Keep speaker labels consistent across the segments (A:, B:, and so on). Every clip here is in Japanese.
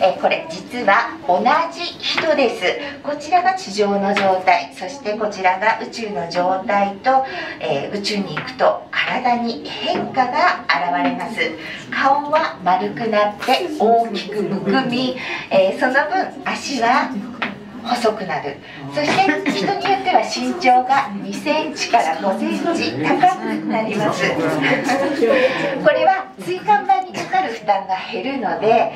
A: えこれ実は同じ人です。こちらが地上の状態。そしてこちらが宇宙の状態と、えー、宇宙に行くと体に変化が現れます。顔は丸くなって大きくむくみ、えー、その分足は細くなる。そして人によっては身長が2センチから5センチ高くなります。これは椎間板負担が減るので、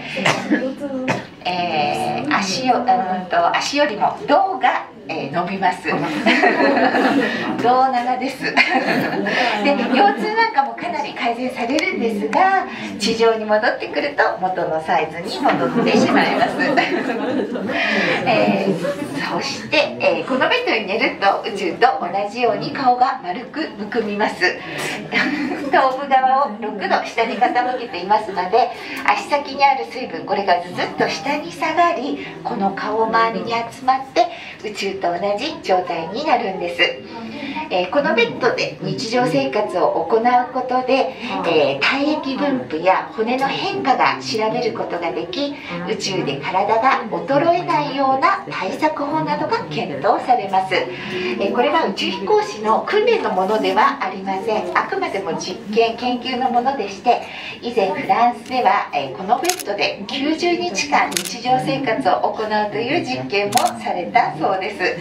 A: えー、足ようんと足よりも胴がえー、伸びます。胴長です。で腰痛なんかもかなり改善されるんですが地上に戻ってくると元のサイズに戻ってしまいます、えー、そして、えー、このベッドに寝ると宇宙と同じように顔が丸くむくみます。頭部側を6度下に傾けていますので足先にある水分これがずずっと下に下がりこの顔周りに集まって宇宙と同じ状態になるんです、えー、このベッドで日常生活を行うことで、えー、体液分布や骨の変化が調べることができ宇宙で体が衰えないような対策法などが検討されます、え、これは宇宙飛行士の訓練のものではありません。あくまでも実験研究のものでして以前フランスでは、えこのベッドで90日間日常生活を行うという実験もされたそうです。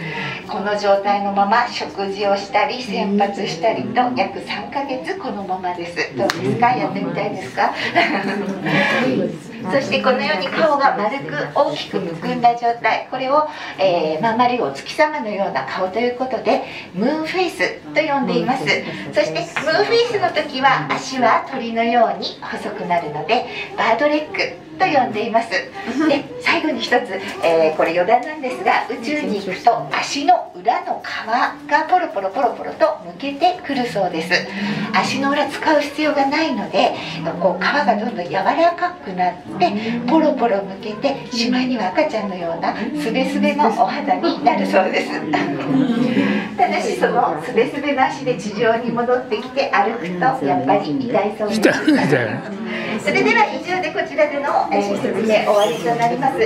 A: この状態のまま食事をしたり洗髪したりと約3ヶ月このままです。どうですか？やって。みたいですか？そしてこのように顔が丸く大きくむくんだ状態。これを、えー、まん丸いお月様のような顔ということでムーンフェイスと呼んでいます。そしてムーンフェイスの時は足は鳥のように細くなるのでバードレッグと呼んでいます。で最後に一つ、えー、これ余談なんですが宇宙に行くと足の裏の皮がポロポロポロポロとむけてくるそうです。足の裏使う必要がないのでこう皮がどんどん柔らかくなってってポロポロむけてしまいには赤ちゃんのようなすべすべのお肌になるそうです。ただしそのすべすべの足で地上に戻ってきて歩くとやっぱり痛いそうです。それでは以上でこちらでの説明終わりとなります